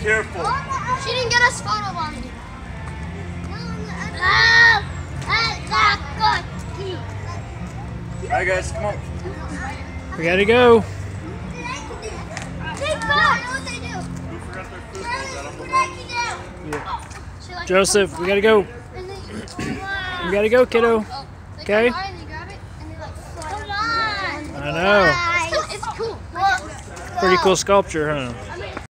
careful. She didn't get us photobomb me. Alright guys, come on. We gotta go. Joseph, we gotta go. We gotta go, kiddo. Okay. I know. Pretty cool sculpture, huh?